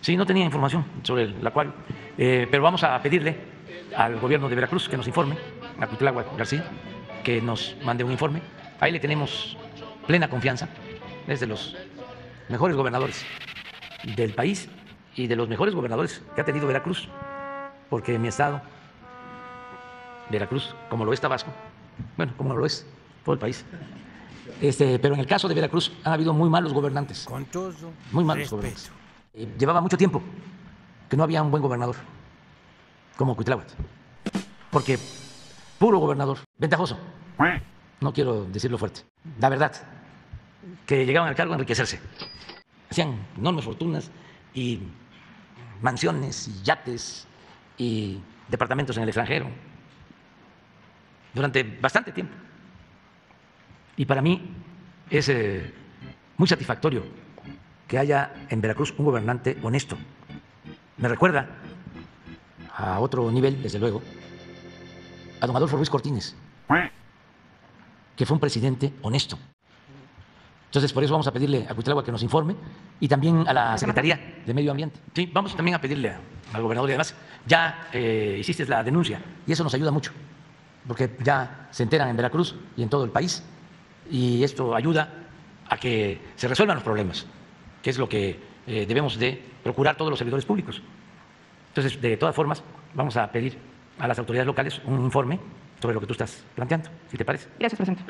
Sí, no tenía información sobre la cual, eh, pero vamos a pedirle al gobierno de Veracruz que nos informe, a Cuitláhuac García, que nos mande un informe. Ahí le tenemos plena confianza, es de los mejores gobernadores del país y de los mejores gobernadores que ha tenido Veracruz, porque mi estado, Veracruz, como lo es Tabasco, bueno, como lo es todo el país, este, pero en el caso de Veracruz ha habido muy malos gobernantes, Con todo muy malos respeto. gobernantes. Eh, Llevaba mucho tiempo que no había un buen gobernador como Cuitláhuac, porque puro gobernador, ventajoso, no quiero decirlo fuerte, la verdad, que llegaban al cargo a enriquecerse, hacían enormes fortunas y mansiones y yates y departamentos en el extranjero durante bastante tiempo. Y para mí es eh, muy satisfactorio que haya en Veracruz un gobernante honesto. Me recuerda a otro nivel, desde luego, a don Adolfo Ruiz Cortines, que fue un presidente honesto. Entonces, por eso vamos a pedirle a Cuitlagua que nos informe y también a la Secretaría de Medio Ambiente. Sí, vamos también a pedirle al gobernador y además ya eh, hiciste la denuncia y eso nos ayuda mucho, porque ya se enteran en Veracruz y en todo el país y esto ayuda a que se resuelvan los problemas, que es lo que eh, debemos de procurar todos los servidores públicos. Entonces, de todas formas, vamos a pedir a las autoridades locales un informe sobre lo que tú estás planteando, si te parece. Gracias, presidente.